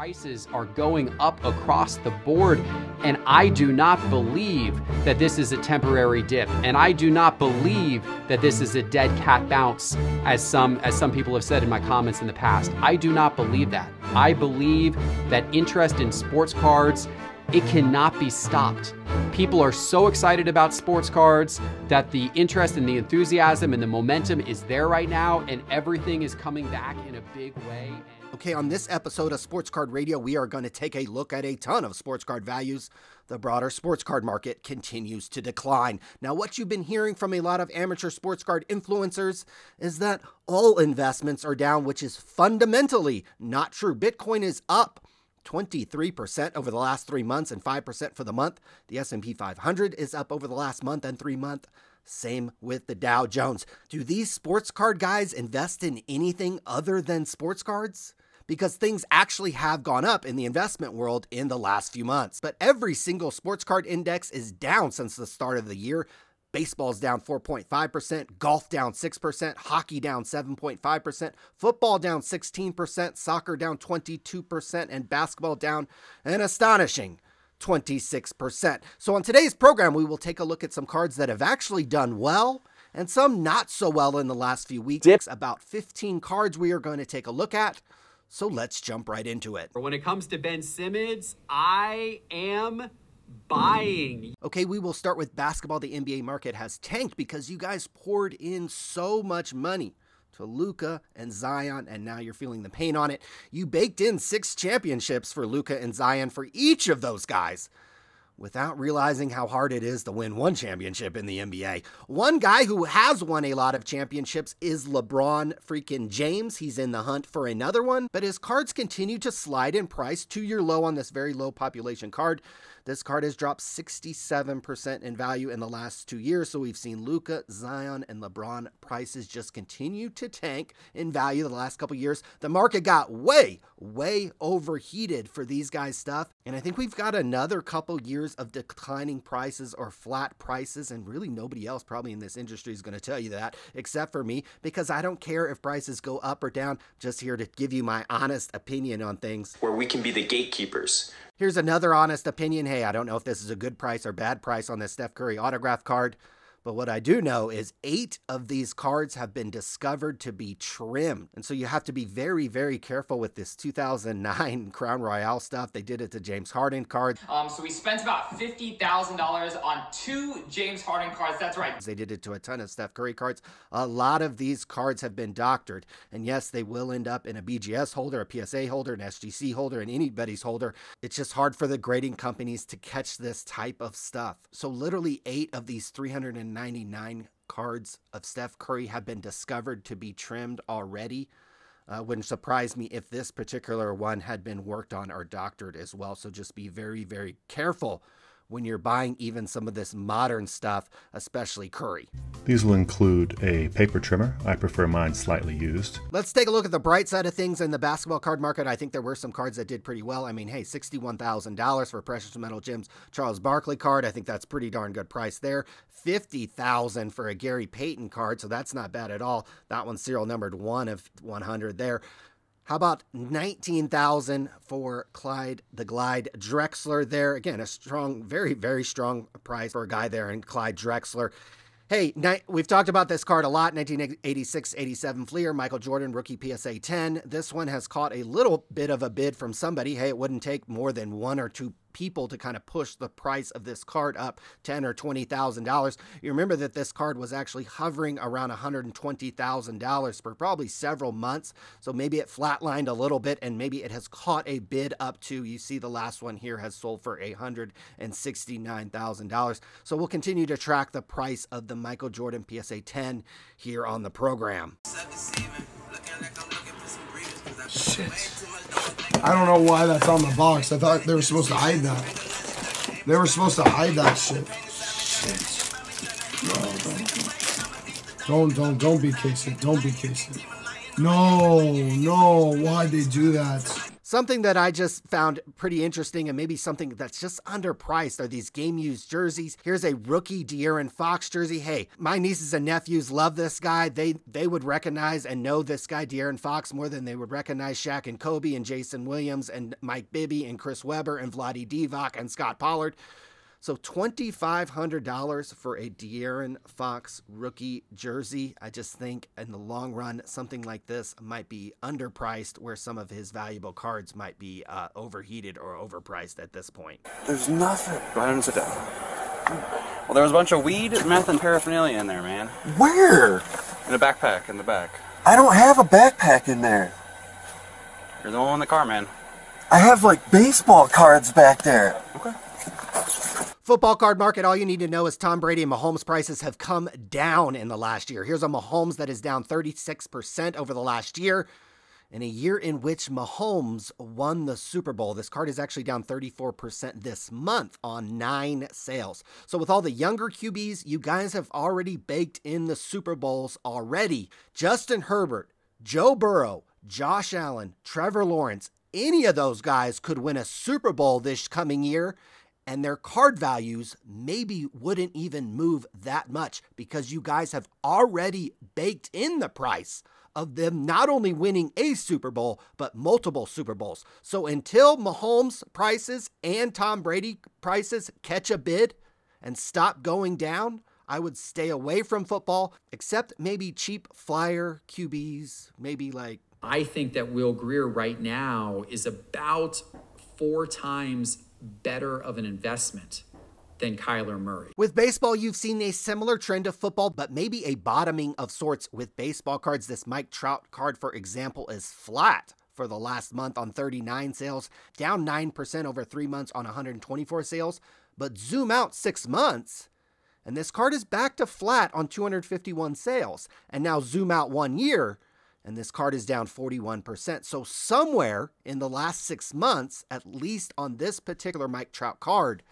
prices are going up across the board. And I do not believe that this is a temporary dip. And I do not believe that this is a dead cat bounce, as some as some people have said in my comments in the past. I do not believe that. I believe that interest in sports cards it cannot be stopped. People are so excited about sports cards that the interest and the enthusiasm and the momentum is there right now, and everything is coming back in a big way. Okay, on this episode of Sports Card Radio, we are going to take a look at a ton of sports card values. The broader sports card market continues to decline. Now, what you've been hearing from a lot of amateur sports card influencers is that all investments are down, which is fundamentally not true. Bitcoin is up. 23% over the last 3 months and 5% for the month. The S&P 500 is up over the last month and 3 month. Same with the Dow Jones. Do these sports card guys invest in anything other than sports cards? Because things actually have gone up in the investment world in the last few months. But every single sports card index is down since the start of the year. Baseball's down 4.5%, golf down 6%, hockey down 7.5%, football down 16%, soccer down 22%, and basketball down an astonishing 26%. So, on today's program, we will take a look at some cards that have actually done well and some not so well in the last few weeks. It's about 15 cards we are going to take a look at. So, let's jump right into it. When it comes to Ben Simmons, I am buying. Okay, we will start with basketball. The NBA market has tanked because you guys poured in so much money to Luka and Zion, and now you're feeling the pain on it. You baked in six championships for Luka and Zion for each of those guys without realizing how hard it is to win one championship in the NBA. One guy who has won a lot of championships is LeBron freaking James. He's in the hunt for another one, but his cards continue to slide in price. Two year low on this very low population card. This card has dropped 67% in value in the last two years. So we've seen Luka, Zion, and LeBron prices just continue to tank in value the last couple years. The market got way, way overheated for these guys' stuff. And I think we've got another couple years of declining prices or flat prices. And really, nobody else probably in this industry is going to tell you that except for me because I don't care if prices go up or down. Just here to give you my honest opinion on things. Where we can be the gatekeepers. Here's another honest opinion. Hey, I don't know if this is a good price or bad price on this Steph Curry autograph card. But what I do know is eight of these cards have been discovered to be trimmed. And so you have to be very, very careful with this 2009 Crown Royale stuff. They did it to James Harden cards. Um, so we spent about $50,000 on two James Harden cards. That's right. They did it to a ton of Steph Curry cards. A lot of these cards have been doctored. And yes, they will end up in a BGS holder, a PSA holder, an SGC holder, and anybody's holder. It's just hard for the grading companies to catch this type of stuff. So literally eight of these 300 199 cards of Steph Curry have been discovered to be trimmed already. Uh, wouldn't surprise me if this particular one had been worked on or doctored as well. So just be very, very careful when you're buying even some of this modern stuff, especially Curry. These will include a paper trimmer. I prefer mine slightly used. Let's take a look at the bright side of things in the basketball card market. I think there were some cards that did pretty well. I mean, hey, $61,000 for Precious Metal Gems Charles Barkley card. I think that's pretty darn good price there. 50,000 for a Gary Payton card, so that's not bad at all. That one's serial numbered 1 of 100 there. How about 19,000 for Clyde the Glide Drexler there? Again, a strong, very, very strong price for a guy there in Clyde Drexler. Hey, we've talked about this card a lot. 1986 87 Fleer, Michael Jordan, rookie PSA 10. This one has caught a little bit of a bid from somebody. Hey, it wouldn't take more than one or two people to kind of push the price of this card up ten or twenty thousand dollars. You remember that this card was actually hovering around one hundred and twenty thousand dollars for probably several months. So maybe it flatlined a little bit, and maybe it has caught a bid up to. You see, the last one here has sold for a hundred and sixty nine thousand dollars. So we'll continue to track the price of the Michael Jordan PSA 10 here on the program. Shit. I don't know why that's on the box. I thought they were supposed to hide that. They were supposed to hide that shit. Shit. No, don't, don't, don't, be Casey. Don't be Casey. No, no. Why'd they do that? Something that I just found pretty interesting and maybe something that's just underpriced are these game used jerseys. Here's a rookie De'Aaron Fox jersey. Hey, my nieces and nephews love this guy. They they would recognize and know this guy, De'Aaron Fox, more than they would recognize Shaq and Kobe and Jason Williams and Mike Bibby and Chris Webber and Vlade Divac and Scott Pollard. So $2,500 for a De'Aaron Fox rookie jersey. I just think in the long run, something like this might be underpriced where some of his valuable cards might be uh, overheated or overpriced at this point. There's nothing. Go ahead and sit down. Well, there was a bunch of weed, meth, and paraphernalia in there, man. Where? In a backpack in the back. I don't have a backpack in there. You're the one in the car, man. I have like baseball cards back there. Okay. Football card market, all you need to know is Tom Brady and Mahomes prices have come down in the last year. Here's a Mahomes that is down 36% over the last year. In a year in which Mahomes won the Super Bowl, this card is actually down 34% this month on nine sales. So, with all the younger QBs, you guys have already baked in the Super Bowls already. Justin Herbert, Joe Burrow, Josh Allen, Trevor Lawrence, any of those guys could win a Super Bowl this coming year and their card values maybe wouldn't even move that much because you guys have already baked in the price of them not only winning a Super Bowl, but multiple Super Bowls. So until Mahomes prices and Tom Brady prices catch a bid and stop going down, I would stay away from football, except maybe cheap flyer QBs, maybe like. I think that Will Grier right now is about four times better of an investment than Kyler Murray. With baseball, you've seen a similar trend of football, but maybe a bottoming of sorts with baseball cards. This Mike Trout card, for example, is flat for the last month on 39 sales, down 9% over three months on 124 sales. But zoom out six months, and this card is back to flat on 251 sales. And now zoom out one year, and this card is down 41%. So, somewhere in the last six months, at least on this particular Mike Trout card,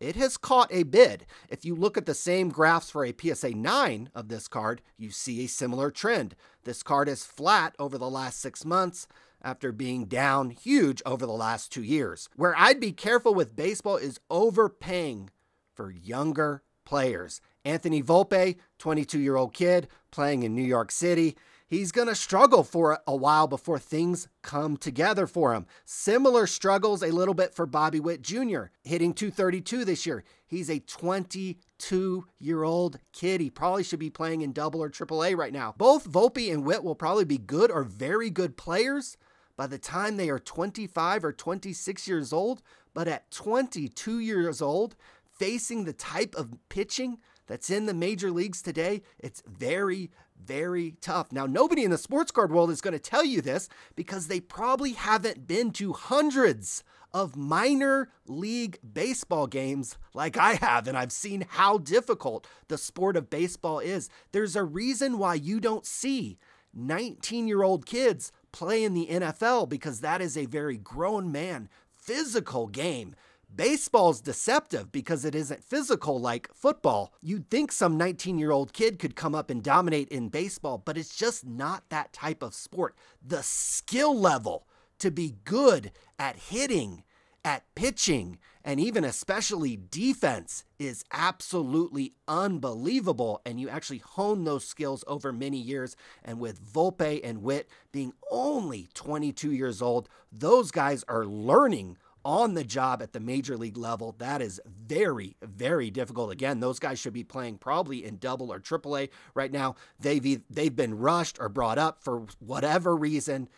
it has caught a bid. If you look at the same graphs for a PSA 9 of this card, you see a similar trend. This card is flat over the last six months after being down huge over the last two years. Where I'd be careful with baseball is overpaying for younger players. Anthony Volpe, 22 year old kid playing in New York City he's going to struggle for a while before things come together for him. Similar struggles a little bit for Bobby Witt Jr., hitting 232 this year. He's a 22 year old kid. He probably should be playing in double or triple A right now. Both Volpe and Witt will probably be good or very good players by the time they are 25 or 26 years old. But at 22 years old, facing the type of pitching that's in the major leagues today, it's very, very tough. Now, nobody in the sports card world is going to tell you this because they probably haven't been to hundreds of minor league baseball games like I have, and I've seen how difficult the sport of baseball is. There's a reason why you don't see 19 year old kids play in the NFL because that is a very grown man, physical game. Baseball's deceptive because it isn't physical like football. You'd think some 19 year old kid could come up and dominate in baseball, but it's just not that type of sport. The skill level to be good at hitting, at pitching, and even especially defense is absolutely unbelievable. And you actually hone those skills over many years. And with Volpe and Witt being only 22 years old, those guys are learning on the job at the major league level. That is very, very difficult. Again, those guys should be playing probably in double or triple A right now. They've they've been rushed or brought up for whatever reason,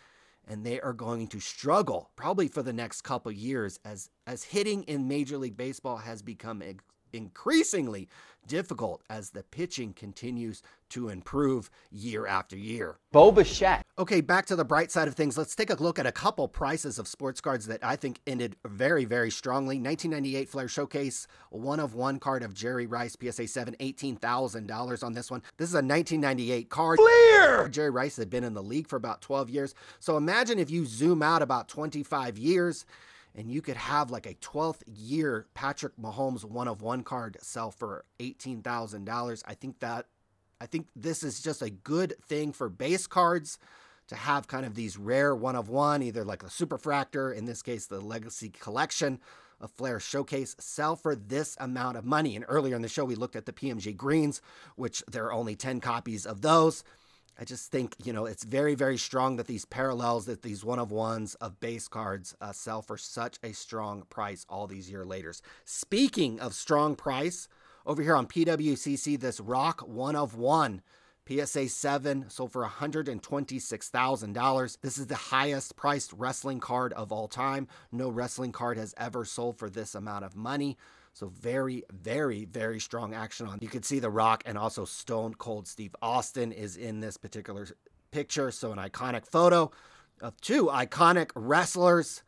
and they are going to struggle probably for the next couple years as as hitting in Major League Baseball has become increasingly difficult as the pitching continues to improve year after year. Bo Bichette. Okay, back to the bright side of things. Let's take a look at a couple prices of sports cards that I think ended very, very strongly. 1998 Flair Showcase, one of one card of Jerry Rice, PSA 7, $18,000 on this one. This is a 1998 card. Flair! Jerry Rice had been in the league for about 12 years. So imagine if you zoom out about 25 years and you could have like a 12th year Patrick Mahomes one of one card sell for $18,000. I think that I think this is just a good thing for base cards to have kind of these rare one of one, either like the Superfractor, in this case, the Legacy Collection of Flair Showcase, sell for this amount of money. And earlier in the show, we looked at the PMG Greens, which there are only 10 copies of those. I just think, you know, it's very, very strong that these parallels, that these one of ones of base cards uh, sell for such a strong price all these year later. Speaking of strong price, over here on PWCC, this Rock one of one PSA 7 sold for $126,000. This is the highest priced wrestling card of all time. No wrestling card has ever sold for this amount of money. So very, very, very strong action on. You can see The Rock and also Stone Cold Steve Austin is in this particular picture. So an iconic photo of two iconic wrestlers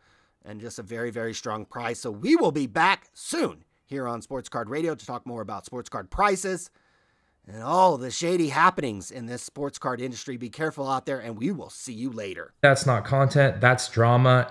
and just a very, very strong price. So we will be back soon here on Sports Card Radio to talk more about sports card prices and all the shady happenings in this sports card industry. Be careful out there, and we will see you later. That's not content, that's drama.